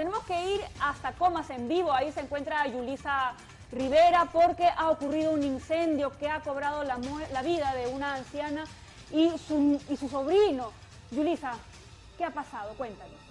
Tenemos que ir hasta Comas en vivo, ahí se encuentra Yulisa Rivera porque ha ocurrido un incendio que ha cobrado la, vida de una anciana y su, y su sobrino. Yulisa, ¿qué ha pasado? Cuéntanos.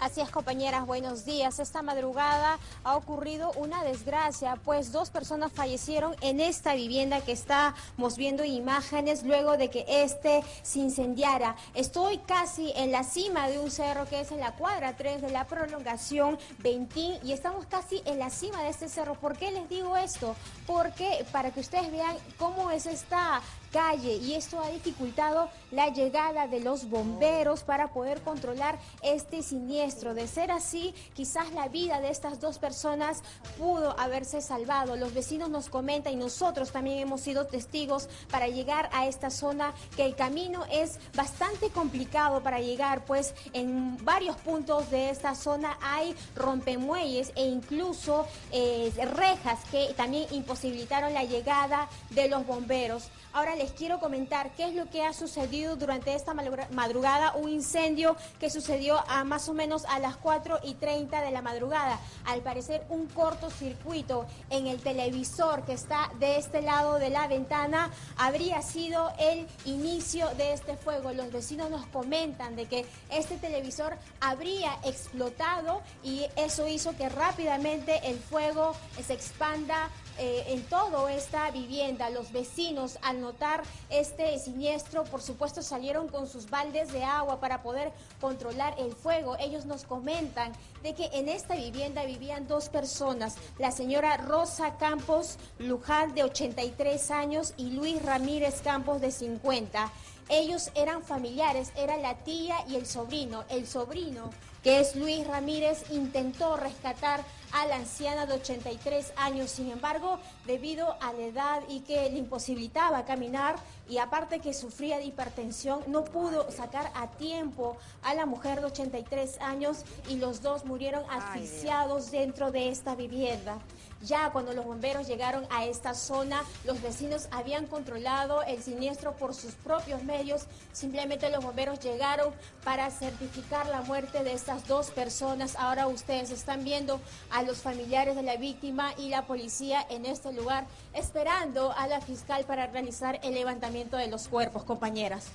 Así es, compañeras, buenos días. Esta madrugada ha ocurrido una desgracia, pues dos personas fallecieron en esta vivienda que estamos viendo imágenes luego de que este se incendiara. Estoy casi en la cima de un cerro que es en la cuadra 3 de la prolongación 20 y estamos casi en la cima de este cerro. ¿Por qué les digo esto? Porque para que ustedes vean cómo es esta calle y esto ha dificultado la llegada de los bomberos para poder controlar este siniestro. De ser así, quizás la vida de estas dos personas pudo haberse salvado. Los vecinos nos comentan y nosotros también hemos sido testigos para llegar a esta zona que el camino es bastante complicado para llegar, pues en varios puntos de esta zona hay rompemuelles e incluso eh, rejas que también imposibilitaron la llegada de los bomberos. Ahora les quiero comentar qué es lo que ha sucedido durante esta madrugada, un incendio que sucedió a más o menos a las 4 y 30 de la madrugada. Al parecer un cortocircuito en el televisor que está de este lado de la ventana habría sido el inicio de este fuego. Los vecinos nos comentan de que este televisor habría explotado y eso hizo que rápidamente el fuego se expanda eh, en toda esta vivienda. Los vecinos, al notar este siniestro, por supuesto salieron con sus baldes de agua para poder controlar el fuego. Ellos nos comentan de que en esta vivienda vivían dos personas, la señora Rosa Campos Luján de 83 años y Luis Ramírez Campos de 50. Ellos eran familiares, era la tía y el sobrino. El sobrino, que es Luis Ramírez, intentó rescatar a la anciana de 83 años. Sin embargo, debido a la edad y que le imposibilitaba caminar y aparte que sufría de hipertensión, no pudo sacar a tiempo a la mujer de 83 años y los dos murieron asfixiados dentro de esta vivienda. Ya cuando los bomberos llegaron a esta zona, los vecinos habían controlado el siniestro por sus propios medios. Simplemente los bomberos llegaron para certificar la muerte de dos personas. Ahora ustedes están viendo a los familiares de la víctima y la policía en este lugar esperando a la fiscal para realizar el levantamiento de los cuerpos, compañeras.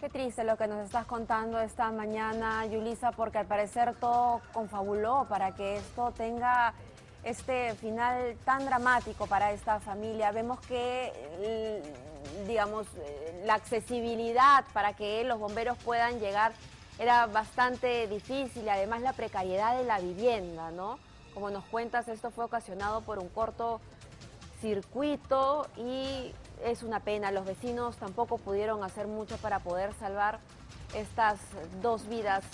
Qué triste lo que nos estás contando esta mañana, Yulisa, porque al parecer todo confabuló para que esto tenga este final tan dramático para esta familia. Vemos que, digamos, la accesibilidad para que los bomberos puedan llegar era bastante difícil, además la precariedad de la vivienda, ¿no? Como nos cuentas, esto fue ocasionado por un corto circuito y es una pena. Los vecinos tampoco pudieron hacer mucho para poder salvar estas dos vidas.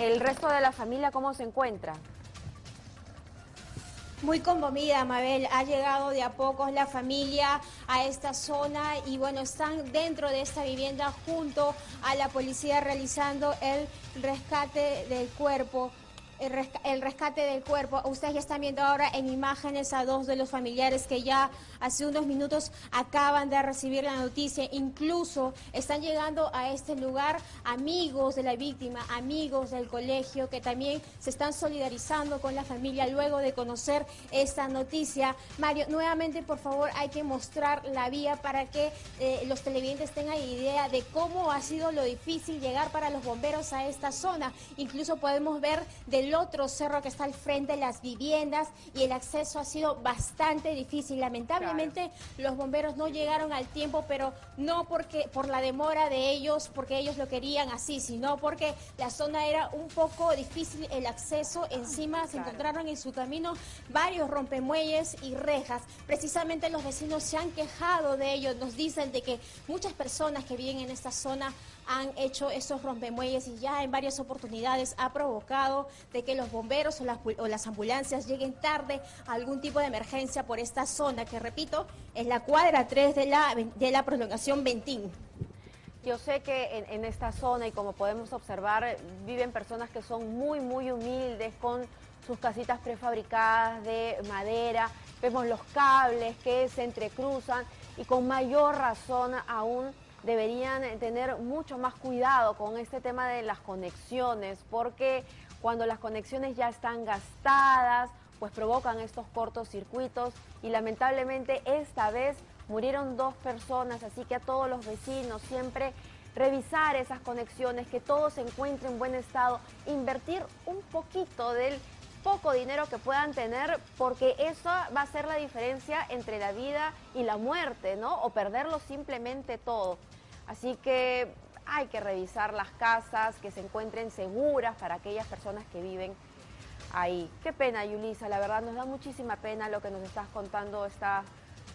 ¿El resto de la familia cómo se encuentra? Muy conmovida, Mabel. Ha llegado de a poco la familia a esta zona y bueno, están dentro de esta vivienda junto a la policía realizando el rescate del cuerpo el, rescate del cuerpo. Ustedes ya están viendo ahora en imágenes a dos de los familiares que ya hace unos minutos acaban de recibir la noticia. Incluso están llegando a este lugar amigos de la víctima, amigos del colegio que también se están solidarizando con la familia luego de conocer esta noticia. Mario, nuevamente por favor hay que mostrar la vía para que eh, los televidentes tengan idea de cómo ha sido lo difícil llegar para los bomberos a esta zona. Incluso podemos ver del otro cerro que está al frente de las viviendas y el acceso ha sido bastante difícil. Lamentablemente los bomberos no llegaron al tiempo, pero no porque por la demora de ellos, porque ellos lo querían así, sino porque la zona era un poco difícil el acceso. Encima se encontraron en su camino varios rompemuelles y rejas. Precisamente los vecinos se han quejado de ellos, nos dicen de que muchas personas que viven en esta zona han hecho esos rompemuelles y ya en varias oportunidades ha provocado de que los bomberos o las, ambulancias lleguen tarde a algún tipo de emergencia por esta zona, que repito, es la cuadra 3 de la, de la prolongación Ventín. Yo sé que en, esta zona y como podemos observar viven personas que son muy, muy humildes con sus casitas prefabricadas de madera. Vemos los cables que se entrecruzan y con mayor razón aún deberían tener mucho más cuidado con este tema de las conexiones porque cuando las conexiones ya están gastadas, pues provocan estos cortocircuitos y lamentablemente esta vez murieron dos personas, así que a todos los vecinos siempre revisar esas conexiones, que todo se encuentre en buen estado, invertir un poquito del poco dinero que puedan tener, porque eso va a ser la diferencia entre la vida y la muerte, ¿no? O perderlo simplemente todo. Así que hay que revisar las casas que se encuentren seguras para aquellas personas que viven ahí. Qué pena, Yulisa, la verdad nos da muchísima pena lo que nos estás contando esta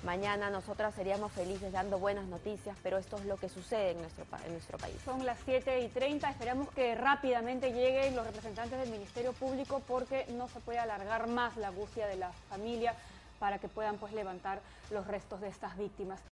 mañana. Nosotras seríamos felices dando buenas noticias, pero esto es lo que sucede en nuestro, país. Son las 7 y 30, esperamos que rápidamente lleguen los representantes del Ministerio Público porque no se puede alargar más la angustia de la familia para que puedan pues levantar los restos de estas víctimas.